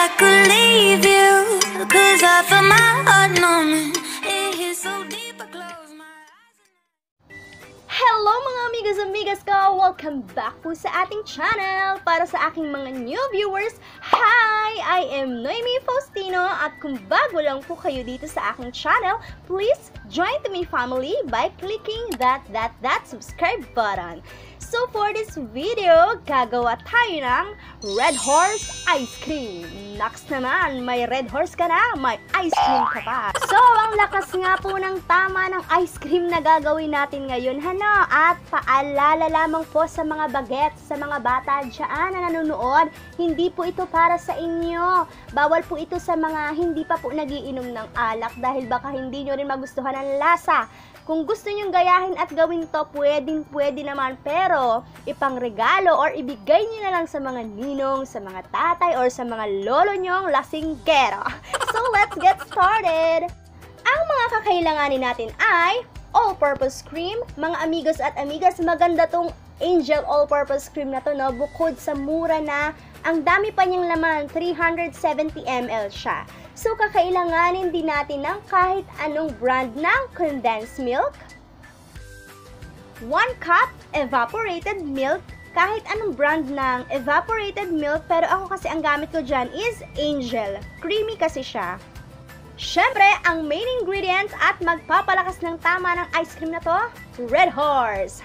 I could leave you. Cause I feel my heart numbing. It hits so deep, I close my eyes. Hello mga amigas amigas ko! Welcome back po sa ating channel! Para sa aking mga new viewers, Hi! I am Noemi Faustino at kung bago lang po kayo dito sa aking channel, please join to me family by clicking that, that, that subscribe button. So for this video, gagawa tayo ng Red Horse Ice Cream. Next naman, may Red Horse ka na, may ice cream ka pa. So, ang lakas nga po ng tama ng ice cream na gagawin natin ngayon, hano? At paalala lamang po sa mga bagets, sa mga bata dyan na nanonood, hindi po ito para sa inyo. Bawal po ito sa mga hindi pa po nagiinom ng alak dahil baka hindi nyo rin magustuhan ang lasa. Kung gusto nyong gayahin at gawin to, pwedeng pwede naman. Pero, ipang regalo or ibigay nyo na lang sa mga ninong, sa mga tatay, or sa mga lolo nyong lasinggero. So, let's get started! Ang mga kakailanganin natin ay all-purpose cream. Mga amigos at amigas, maganda tong Angel All-Purpose Cream na to, no? Bukod sa mura na, ang dami pa niyang laman, 370 ml siya. So, kakailanganin din natin ng kahit anong brand ng condensed milk, 1 cup evaporated milk, kahit anong brand ng evaporated milk, pero ako kasi ang gamit ko dyan is Angel. Creamy kasi siya. Siyempre, ang main ingredients at magpapalakas ng tama ng ice cream na to, Red Horse.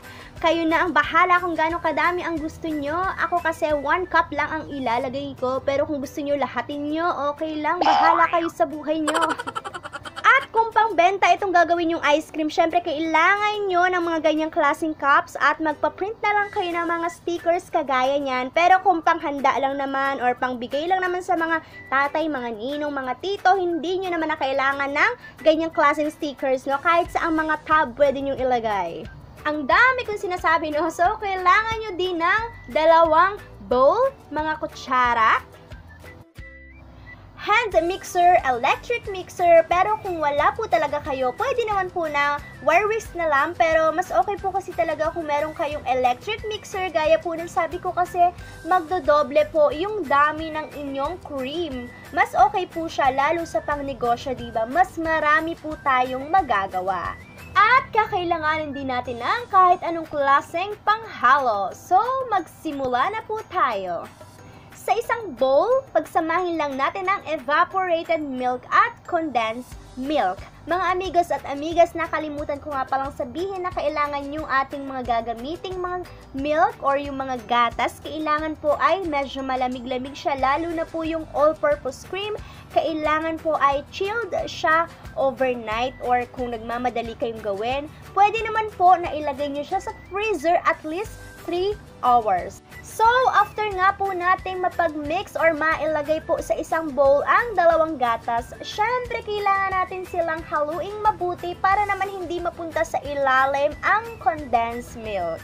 Kayo na ang bahala kung gaano kadami ang gusto nyo. Ako kasi 1 cup lang ang ilalagay ko. Pero kung gusto nyo lahatin nyo, okay lang. Bahala kayo sa buhay nyo. At kung pangbenta itong gagawin yung ice cream, syempre kailangan nyo ng mga ganyang klaseng cups at magpa-print na lang kayo ng mga stickers kagaya niyan. Pero kung panghanda lang naman or pangbigay lang naman sa mga tatay, mga ninong, mga tito, hindi nyo naman na kailangan ng ganyang klaseng stickers, no? Kahit sa ang mga tab pwede nyo ilagay. Ang dami kong sinasabi, no? So, kailangan nyo din ng dalawang bowl, mga kutsara, hand mixer, electric mixer, pero kung wala po talaga kayo, pwede naman po na wire whisk na lang, pero mas okay po kasi talaga kung meron kayong electric mixer, gaya po ng sabi ko kasi magdodoble po yung dami ng inyong cream. Mas okay po siya, lalo sa pangnegosyo, diba? Mas marami po tayong magagawa. At kakailanganin din natin ng kahit anong klaseng panghalo. So, magsimula na po tayo. Sa isang bowl, pagsamahin lang natin ang evaporated milk at condensed milk. Mga amigos at amigas, nakalimutan ko nga palang sabihin na kailangan yung ating mga gagamiting mga milk or yung mga gatas, kailangan po ay medyo malamig-lamig siya, lalo na po yung all-purpose cream, kailangan po ay chilled siya overnight or kung nagmamadali kayong gawin, pwede naman po na ilagay nyo siya sa freezer at least 3 hours. So, after nga po natin mapag-mix or mailagay po sa isang bowl ang dalawang gatas, syempre kailangan natin silang haluing mabuti para naman hindi mapunta sa ilalim ang condensed milk.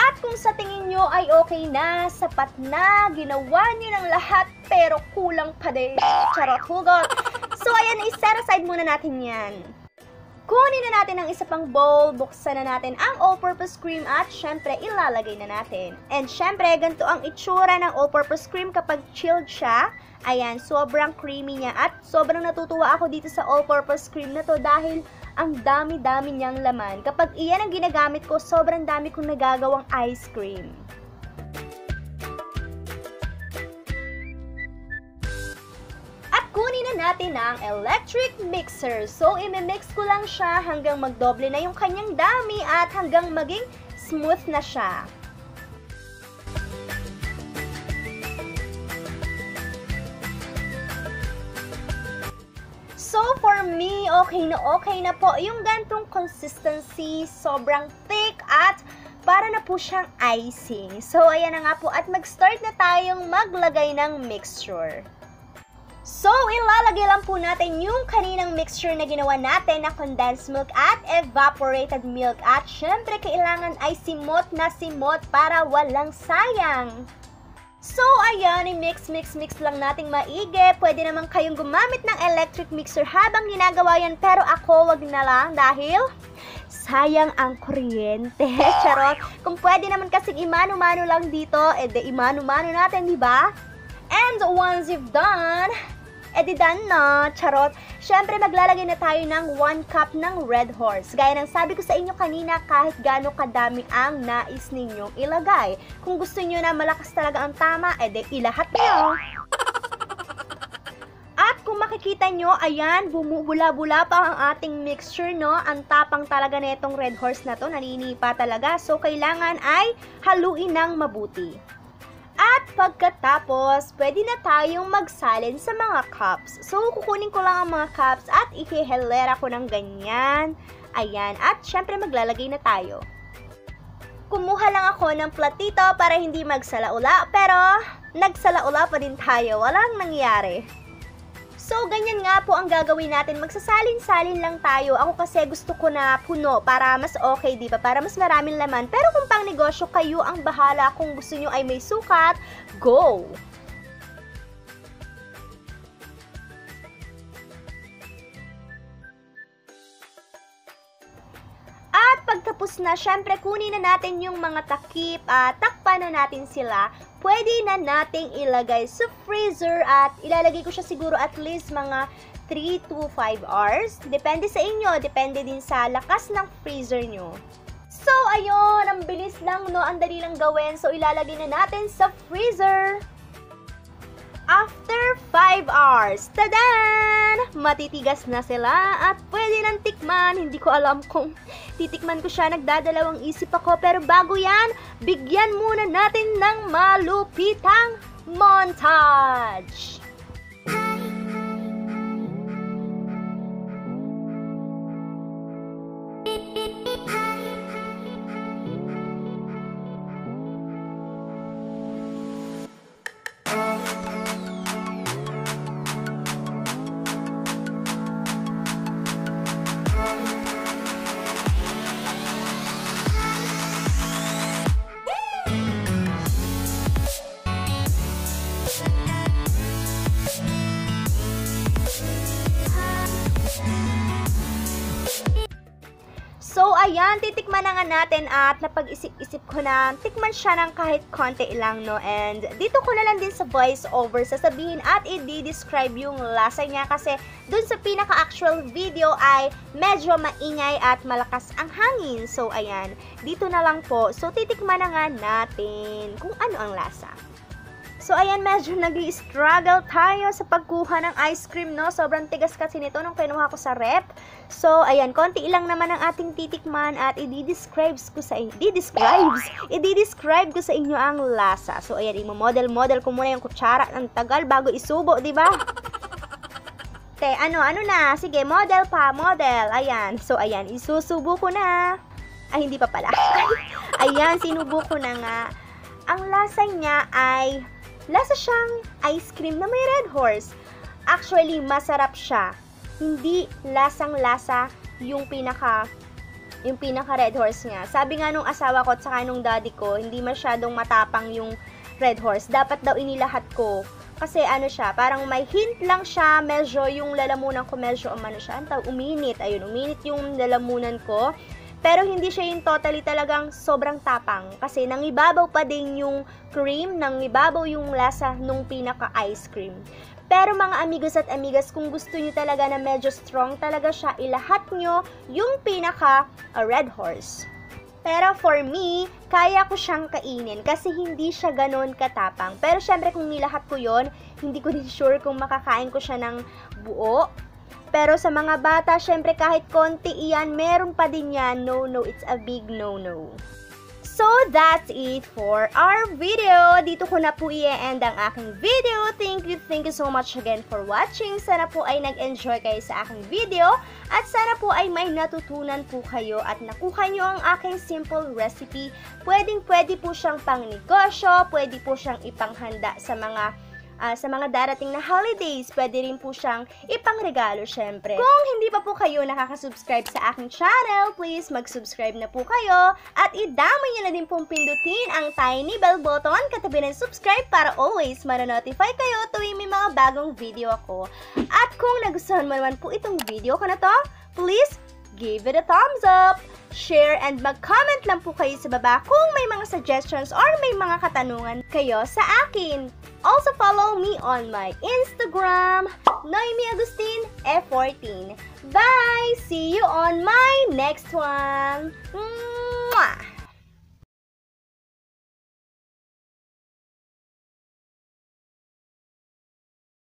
At kung sa tingin nyo ay okay na, sapat na, ginawa nyo ng lahat, pero kulang pa din. Charot hugot. So, ayan, i-set aside muna natin yan. Kunin na natin ang isa pang bowl, buksan na natin ang all-purpose cream at syempre ilalagay na natin. And syempre, ganito ang itsura ng all-purpose cream kapag chilled siya. Ayan, sobrang creamy niya at sobrang natutuwa ako dito sa all-purpose cream na to dahil ang dami-dami niyang laman. Kapag iyan ang ginagamit ko, sobrang dami kong nagagawang ice cream. Natin ang electric mixer. So, imimix ko lang siya hanggang magdoble na yung kanyang dami at hanggang maging smooth na siya. So, for me, okay na okay na po yung gantong consistency. Sobrang thick at para na po siyang icing. So, ayan na nga po. At mag-start na tayong maglagay ng mixture. So, ilalagay lang po natin yung kaninang mixture na ginawa natin na condensed milk at evaporated milk. At syempre, kailangan ay simot na simot para walang sayang. So, ayan, i-mix, mix, mix lang nating maigi. Pwede naman kayong gumamit ng electric mixer habang ginagawa yan. Pero ako, wag na lang dahil sayang ang kuryente. Charot. Kung pwede naman kasing imano-mano lang dito, edi imano-mano natin, di ba? And once you've done, edi done na, charot. Siyempre, maglalagay na tayo ng 1 cup ng Red Horse. Gaya ng sabi ko sa inyo kanina, kahit gaano kadami ang nais ninyong ilagay. Kung gusto nyo na malakas talaga ang tama, edi ilahat nyo. At kung makikita nyo, ayan, bumubula-bula pa ang ating mixture, no? Ang tapang talaga nitong Red Horse na to, naninipa talaga. So, kailangan ay haluin ng mabuti. At pagkatapos, pwede na tayong magsalin sa mga cups. So, kukunin ko lang ang mga cups at ikihelera ko ng ganyan. Ayan, at syempre maglalagay na tayo. Kumuha lang ako ng platito para hindi magsalaula, pero nagsalaula pa din tayo. Walang nangyari. So, ganyan nga po ang gagawin natin. Magsasalin-salin lang tayo. Ako kasi gusto ko na puno para mas okay, di ba? Para mas maraming laman. Pero kung pang negosyo, kayo ang bahala. Kung gusto nyo ay may sukat, go! At pagtapos na, syempre kunin na natin yung mga takip at takpan na natin sila. Pwede na nating ilagay sa freezer at ilalagay ko siya siguro at least mga 3 to 5 hours. Depende sa inyo, depende din sa lakas ng freezer nyo. So, ayun, ang bilis lang, no? Ang dali lang gawin. So, ilalagay na natin sa freezer. After 5 hours, tadan! Matitigas na sila at pwede nang tikman. Hindi ko alam kung titikman ko siya, nagdadalawang isip ako. Pero bago yan, bigyan muna natin ng malupitang montage! Ayan, titikman na nga natin at napag-isip-isip ko na tikman siya ng kahit konti lang, no? And dito ko na lang din sa voice over sasabihin at i-describe yung lasa niya kasi dun sa pinaka-actual video ay medyo maingay at malakas ang hangin. So, ayan, dito na lang po. So, titikman na nga natin kung ano ang lasa. So, ayan, medyo nag struggle tayo sa pagkuha ng ice cream, no? Sobrang tigas kasi nito nung kinuha ko sa rep. So, ayan, konti lang naman ang ating titikman at i-describe ko sa inyo. I-describe, i-describe ko sa inyo ang lasa. So, ayan, i-model-model ko muna yung kutsara ng tagal bago isubo, di ba? Te, ano, ano na? Sige, model pa, model. Ayan. So, ayan, isusubo ko na. Ay, hindi pa pala. ayan, sinubo ko na nga. Ang lasa niya ay lasa siyang ice cream na may red horse. Actually, masarap siya. Hindi lasang-lasa yung pinaka yung pinaka red horse niya. Sabi nga nung asawa ko at saka nung daddy ko, hindi masyadong matapang yung red horse. Dapat daw inilahat ko. Kasi ano siya, parang may hint lang siya, medyo yung lalamunan ko medyo umano siya, ang tawag, uminit. Ayun, uminit yung lalamunan ko. Pero hindi siya yung totally talagang sobrang tapang. Kasi nangibabaw pa din yung cream, nangibabaw yung lasa nung pinaka-ice cream. Pero mga amigos at amigas, kung gusto nyo talaga na medyo strong talaga siya, ilahat nyo yung pinaka uh, red horse. Pero for me, kaya ko siyang kainin kasi hindi siya ganon katapang. Pero syempre kung nilahat ko yon hindi ko din sure kung makakain ko siya ng buo pero sa mga bata, syempre kahit konti iyan, meron pa din yan. No, no, it's a big no-no. So, that's it for our video. Dito ko na po i-end ang aking video. Thank you, thank you so much again for watching. Sana po ay nag-enjoy kayo sa aking video. At sana po ay may natutunan po kayo at nakuha nyo ang aking simple recipe. Pwedeng pwede po siyang pang negosyo, pwede po siyang ipanghanda sa mga uh, sa mga darating na holidays, pwede rin po siyang ipangregalo syempre. Kung hindi pa po kayo nakaka-subscribe sa aking channel, please mag-subscribe na po kayo at idamay nyo na din pong pindutin ang tiny bell button katabi ng subscribe para always manonotify kayo tuwing may mga bagong video ako. At kung nagustuhan mo naman po itong video ko na to, please give it a thumbs up, share, and mag-comment lang po kayo sa baba kung may mga suggestions or may mga katanungan kayo sa akin. Also follow me on my Instagram, Noemi Agustin F14. Bye! See you on my next one! Mwah!